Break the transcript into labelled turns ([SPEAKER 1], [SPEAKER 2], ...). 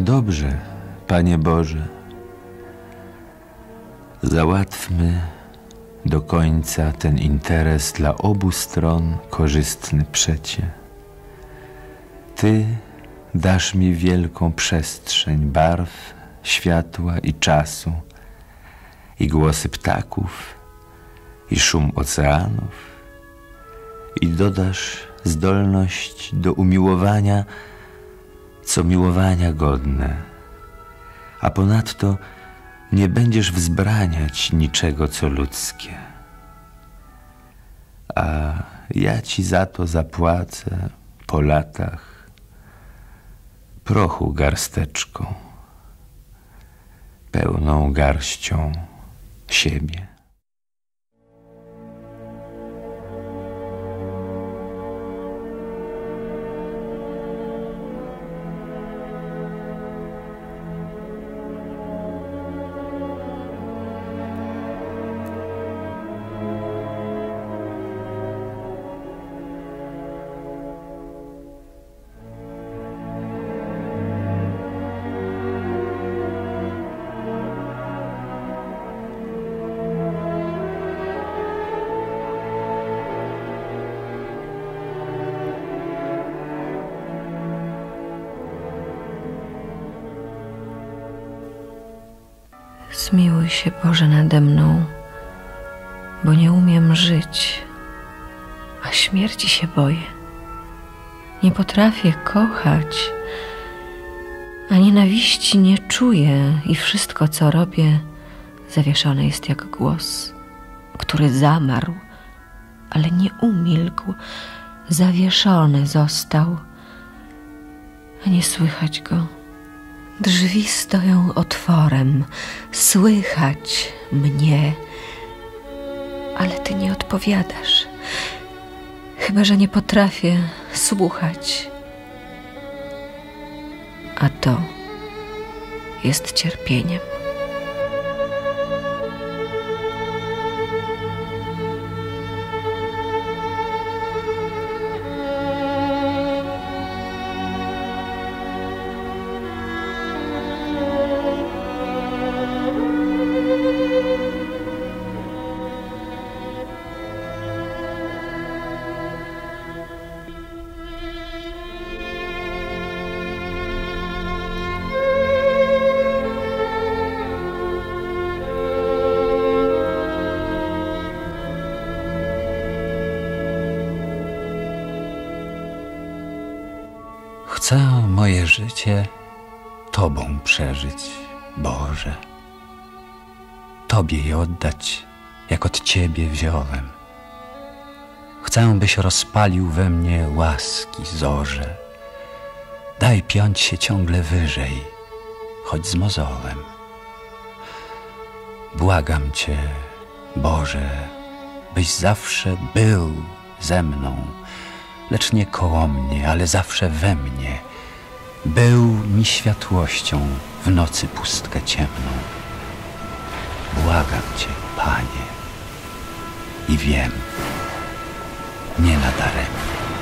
[SPEAKER 1] Dobrze, Panie Boże. Załatwmy do końca ten interes dla obu stron korzystny przecie. Ty dasz mi wielką przestrzeń barw, światła i czasu, i głosy ptaków, i szum oceanów, i dodasz zdolność do umiłowania, co miłowania godne, a ponadto nie będziesz wzbraniać niczego, co ludzkie. A ja ci za to zapłacę po latach prochu garsteczką, pełną garścią siebie.
[SPEAKER 2] Zmiłuj się, Boże, nade mną, bo nie umiem żyć, a śmierci się boję. Nie potrafię kochać, a nienawiści nie czuję i wszystko, co robię, zawieszone jest jak głos, który zamarł, ale nie umilkł, zawieszony został, a nie słychać go. Drzwi stoją otworem, słychać mnie, ale ty nie odpowiadasz. Chyba, że nie potrafię słuchać. A to jest cierpieniem.
[SPEAKER 3] Chcę moje życie Tobą przeżyć, Boże. Tobie je oddać, jak od Ciebie wziąłem. Chcę, byś rozpalił we mnie łaski zorze. Daj piąć się ciągle wyżej, choć z mozołem. Błagam Cię, Boże, byś zawsze był ze mną, lecz nie koło mnie, ale zawsze we mnie. Był mi światłością w nocy pustkę ciemną. Błagam Cię, Panie, i wiem, nie nadaremnie.